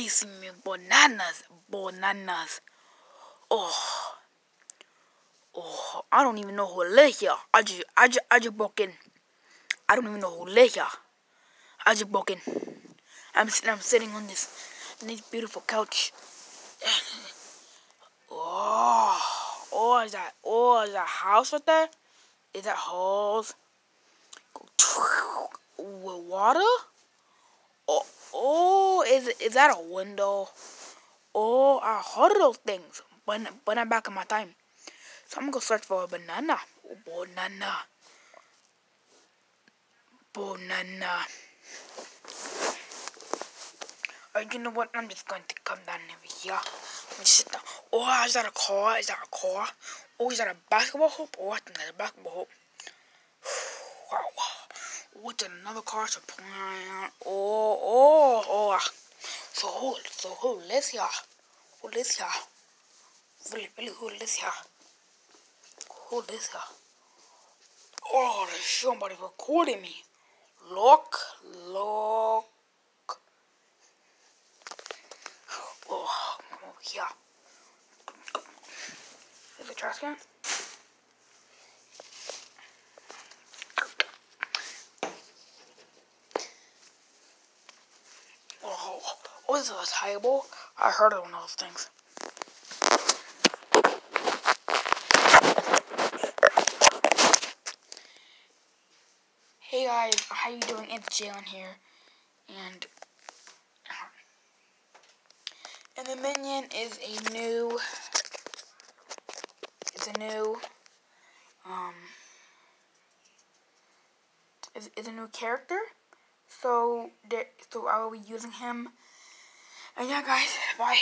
Some bananas. Bananas. Oh. Oh, I don't even know who live here. I just, I just, I just broke in. I don't even know who live here. I just broke in. I'm sitting, I'm sitting on this, this beautiful couch. Oh, oh, is that, oh, is that house right there? Is that holes? Water? Oh, is is that a window? Oh, I heard those things, but but I'm back in my time. So I'm gonna go search for a banana. Oh, banana. Banana. Or you know what? I'm just going to come down over here. Let me sit down. Oh, is that a car? Is that a car? Oh, is that a basketball hoop? Oh, that's basketball hoop. wow. What's another car to oh. So who, so who lives here? Who lives here? Really, really, who lives here? Who lives here? Oh, there's somebody recording me. Look, look. Oh, come over here. Is it trash can? Oh, is a table. I heard of one of those things. Hey guys, how you doing? It's Jalen here, and and the minion is a new, it's a new, um, is, is a new character. So, so I will be using him. And yeah, guys, bye.